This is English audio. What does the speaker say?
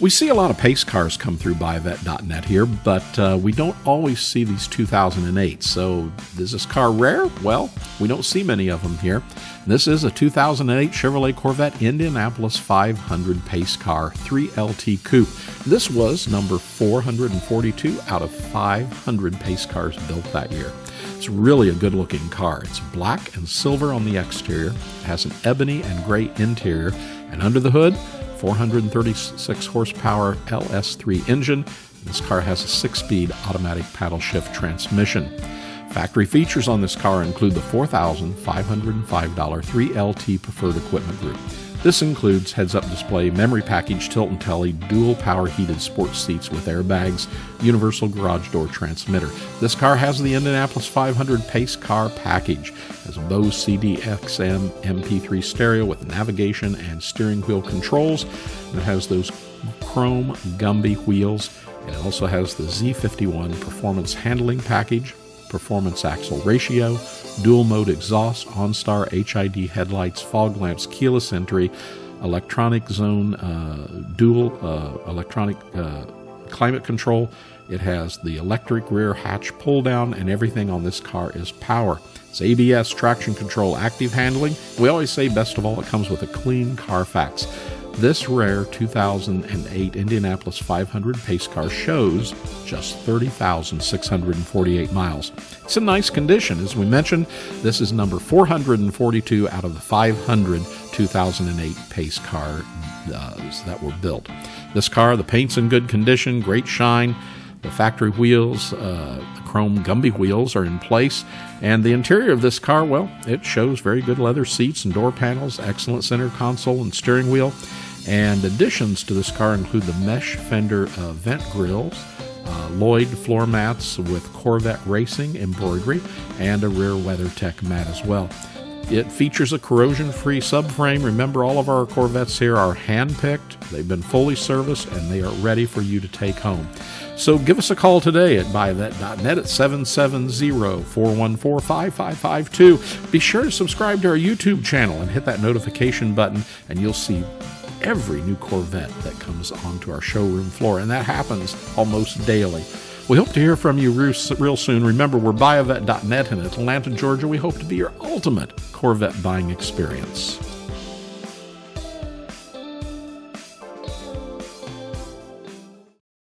We see a lot of pace cars come through buyavette.net here, but uh, we don't always see these 2008. So, is this car rare? Well, we don't see many of them here. This is a 2008 Chevrolet Corvette Indianapolis 500 pace car 3LT Coupe. This was number 442 out of 500 pace cars built that year. It's really a good looking car. It's black and silver on the exterior, it has an ebony and gray interior, and under the hood, 436 horsepower LS3 engine. This car has a six speed automatic paddle shift transmission. Factory features on this car include the $4,505 3LT Preferred Equipment Group. This includes heads up display, memory package, tilt and tele, dual power heated sports seats with airbags, universal garage door transmitter. This car has the Indianapolis 500 Pace Car package, has a Bose CD-XM MP3 stereo with navigation and steering wheel controls. And it has those chrome Gumby wheels. It also has the Z51 performance handling package, performance axle ratio, dual mode exhaust, OnStar HID headlights, fog lamps, keyless entry, electronic zone, uh, dual uh, electronic uh, climate control. It has the electric rear hatch pull down, and everything on this car is power. It's ABS, traction control, active handling. We always say, best of all, it comes with a clean Carfax. This rare 2008 Indianapolis 500 pace car shows just 30,648 miles. It's in nice condition. As we mentioned, this is number 442 out of the 500 2008 pace cars uh, that were built. This car, the paint's in good condition, great shine. The factory wheels, uh, the chrome Gumby wheels, are in place. And the interior of this car, well, it shows very good leather seats and door panels, excellent center console and steering wheel. And additions to this car include the mesh fender uh, vent grills, uh, Lloyd floor mats with Corvette Racing embroidery, and a rear WeatherTech mat as well. It features a corrosion free subframe. Remember, all of our Corvettes here are hand picked, they've been fully serviced, and they are ready for you to take home. So give us a call today at buyavette.net at 770 414 5552. Be sure to subscribe to our YouTube channel and hit that notification button, and you'll see every new Corvette that comes onto our showroom floor, and that happens almost daily. We hope to hear from you real soon. Remember, we're buyavette.net in Atlanta, Georgia. We hope to be your ultimate Corvette buying experience.